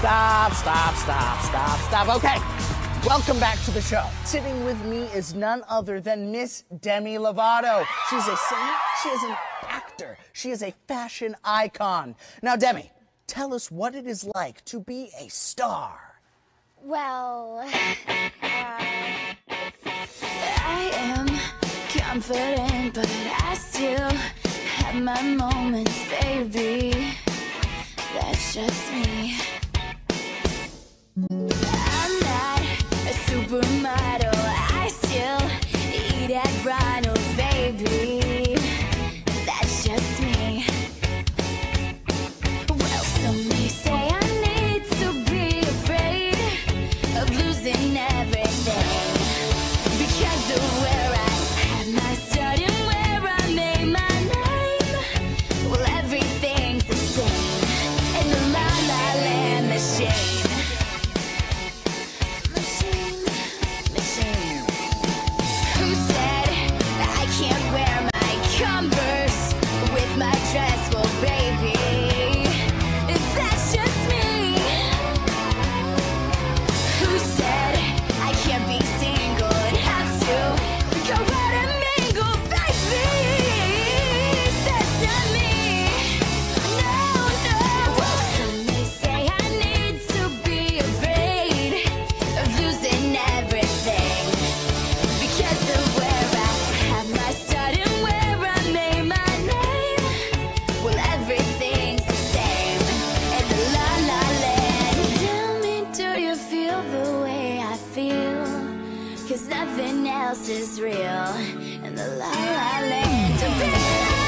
Stop, stop, stop, stop, stop. Okay. Welcome back to the show. Sitting with me is none other than Miss Demi Lovato. She's a singer, she is an actor, she is a fashion icon. Now, Demi, tell us what it is like to be a star. Well, uh, I am confident, but I still have my moments, baby. That's just me. Cause nothing else is real And the la la land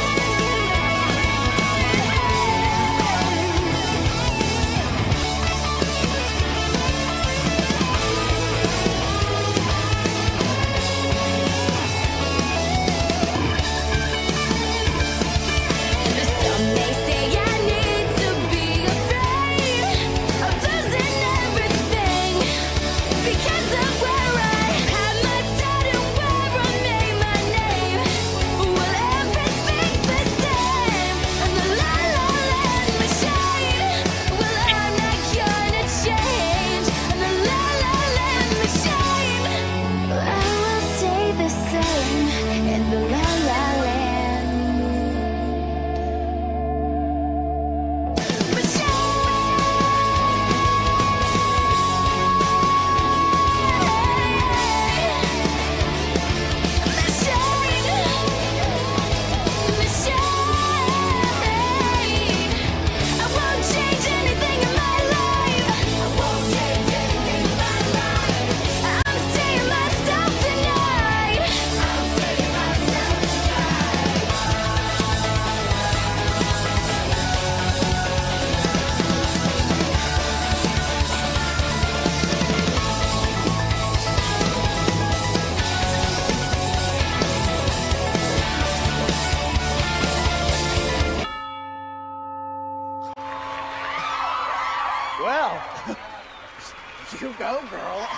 Well, you go, girl.